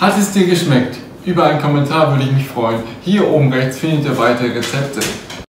Hat es dir geschmeckt? Über einen Kommentar würde ich mich freuen. Hier oben rechts findet ihr weitere Rezepte.